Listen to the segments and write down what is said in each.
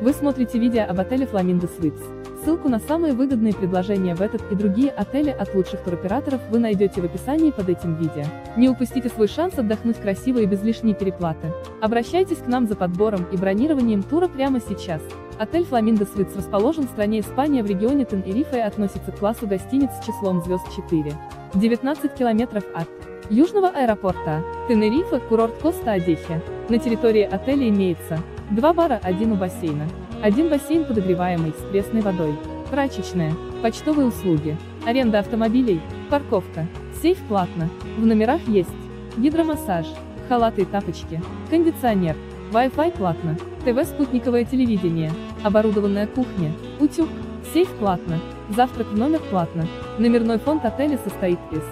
Вы смотрите видео об отеле Flamingo Suites. Ссылку на самые выгодные предложения в этот и другие отели от лучших туроператоров вы найдете в описании под этим видео. Не упустите свой шанс отдохнуть красиво и без лишней переплаты. Обращайтесь к нам за подбором и бронированием тура прямо сейчас. Отель Flamingo Suites расположен в стране Испания в регионе Тенерифе и относится к классу гостиниц с числом звезд 4. 19 километров от Южного аэропорта Тенерифе, курорт Коста-Адехе. На территории отеля имеется Два бара, один у бассейна. Один бассейн подогреваемый, с пресной водой. Прачечная. Почтовые услуги. Аренда автомобилей. Парковка. Сейф платно. В номерах есть. Гидромассаж. Халаты и тапочки. Кондиционер. Wi-Fi платно. ТВ спутниковое телевидение. Оборудованная кухня. Утюг. Сейф платно. Завтрак в номер платно. Номерной фонд отеля состоит из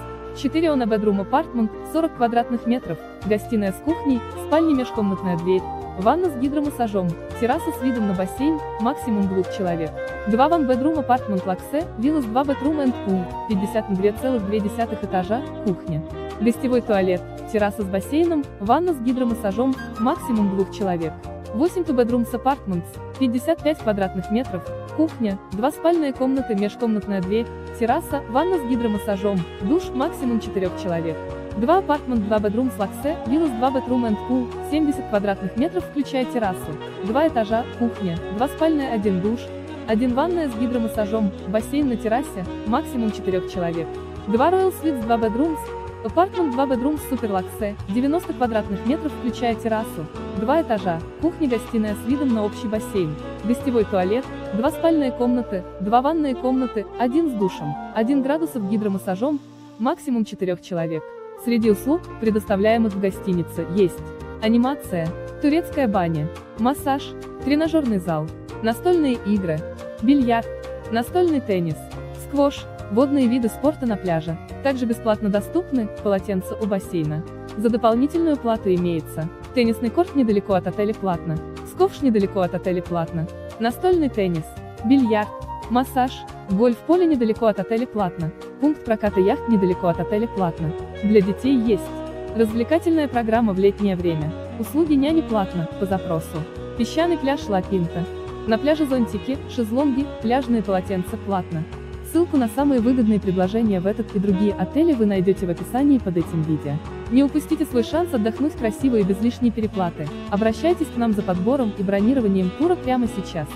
4 on bedroom apartment, 40 квадратных метров, гостиная с кухней, спальня межкомнатная дверь, Ванна с гидромассажом, терраса с видом на бассейн, максимум двух человек. 2 one bedroom apartment лаксе, виллас 2 bedroom and pool, 52,2 этажа, кухня. Гостевой туалет, терраса с бассейном, ванна с гидромассажом, максимум двух человек. 8 two bedrooms apartments, 55 квадратных метров, кухня, два спальные комнаты, межкомнатная дверь, терраса, ванна с гидромассажом, душ, максимум 4 человек. 2 apartment 2 bedroom luxe, villas 2 bedroom and pool, 70 квадратных метров включая террасу, 2 этажа, кухня, 2 спальная 1 душ, 1 ванная с гидромассажом, бассейн на террасе, максимум 4 человек. 2 Royal Suites 2 bedrooms, Apartment 2 bedroom super luxe, 90 квадратных метров включая террасу, 2 этажа, кухня-гостиная с видом на общий бассейн, гостевой туалет, 2 спальные комнаты, 2 ванные комнаты, 1 с душем, 1 градусов гидромассажом, максимум 4 человек. Среди услуг, предоставляемых в гостинице, есть анимация, турецкая баня, массаж, тренажерный зал, настольные игры, бильярд, настольный теннис, сквош, водные виды спорта на пляже, также бесплатно доступны полотенца у бассейна. За дополнительную плату имеется теннисный корт недалеко от отеля платно, сковш недалеко от отеля платно, настольный теннис, бильярд, массаж, гольф-поле недалеко от отеля платно, пункт проката яхт недалеко от отеля платно. Для детей есть развлекательная программа в летнее время. Услуги няни платно, по запросу. Песчаный пляж Ла Пинта. На пляже зонтики, шезлонги, пляжные полотенца платно. Ссылку на самые выгодные предложения в этот и другие отели вы найдете в описании под этим видео. Не упустите свой шанс отдохнуть красиво и без лишней переплаты. Обращайтесь к нам за подбором и бронированием тура прямо сейчас.